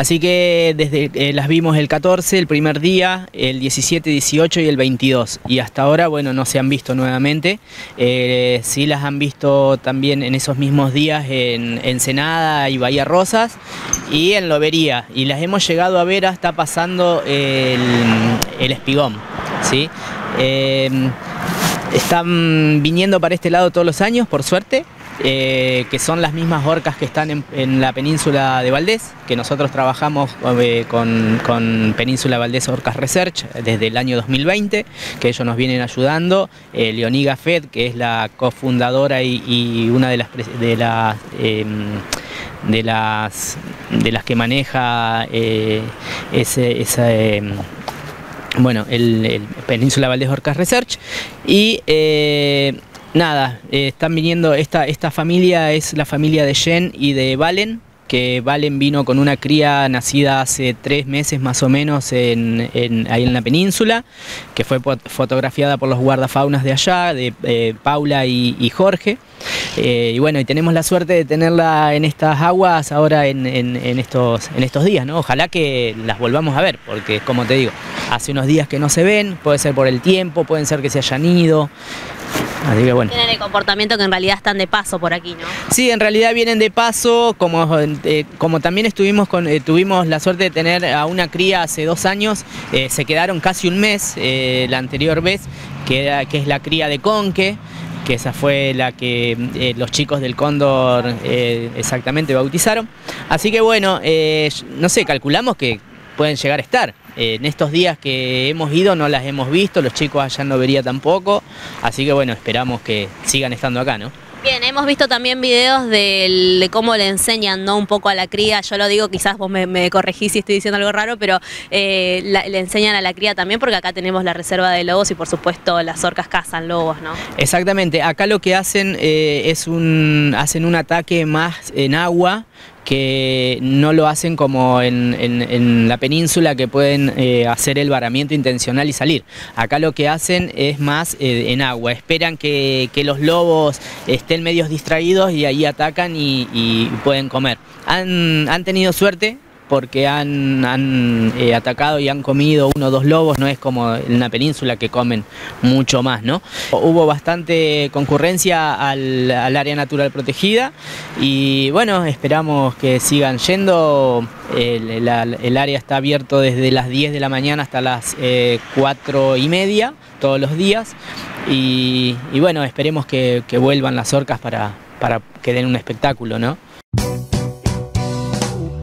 Así que desde eh, las vimos el 14, el primer día, el 17, 18 y el 22. Y hasta ahora, bueno, no se han visto nuevamente. Eh, sí las han visto también en esos mismos días en Ensenada y Bahía Rosas y en Lobería. Y las hemos llegado a ver hasta pasando el, espigón. ¿sí? Eh, están viniendo para este lado todos los años, por suerte. Eh, que son las mismas orcas que están en, la península de Valdés, que nosotros trabajamos eh, con, Península Valdés Orcas Research desde el año 2020, que ellos nos vienen ayudando. Eh, Leoniga Fed, que es la cofundadora y, una de las, de, em, de, las, de las que maneja ese, em, bueno, el, Península Valdés Orcas Research y nada, eh, están viniendo, esta, esta familia es la familia de Jen y de Valen, que Valen vino con una cría nacida hace tres meses más o menos en, ahí en la península, que fue fotografiada por los guardafaunas de allá, de eh, Paula y, Jorge. Eh, y bueno, y tenemos la suerte de tenerla en estas aguas ahora en, estos, en estos días, ¿no? Ojalá que las volvamos a ver, porque como te digo, hace unos días que no se ven, puede ser por el tiempo, pueden ser que se hayan ido. Así que bueno. Tienen el comportamiento que en realidad están de paso por aquí, ¿no? Sí, en realidad vienen de paso, como, eh, como también estuvimos con, eh, tuvimos la suerte de tener a una cría hace dos años, eh, se quedaron casi un mes la anterior vez, que, que es la cría de Conque que esa fue la que los chicos del Cóndor exactamente bautizaron. Así que bueno, no sé, calculamos que pueden llegar a estar. en estos días que hemos ido no las hemos visto, los chicos allá no vería tampoco, así que bueno, esperamos que sigan estando acá, ¿no? Bien, hemos visto también videos de, cómo le enseñan ¿no? un poco a la cría, yo lo digo, quizás vos me, corregís si estoy diciendo algo raro, pero eh, le enseñan a la cría también porque acá tenemos la reserva de lobos y por supuesto las orcas cazan lobos, ¿no? Exactamente, acá lo que hacen eh, es un, hacen un ataque más en agua, que no lo hacen como en, la península que pueden eh, hacer el varamiento intencional y salir. Acá lo que hacen es más eh, en agua, esperan que, los lobos estén medios distraídos y ahí atacan y, pueden comer. Han, han tenido suerte, porque han, eh, atacado y han comido uno o dos lobos, no es como en la península que comen mucho más, ¿no? Hubo bastante concurrencia al, área natural protegida y bueno, esperamos que sigan yendo. El, área está abierto desde las 10 de la mañana hasta las 4 eh, y media todos los días y, bueno, esperemos que, vuelvan las orcas para, para que den un espectáculo, ¿no?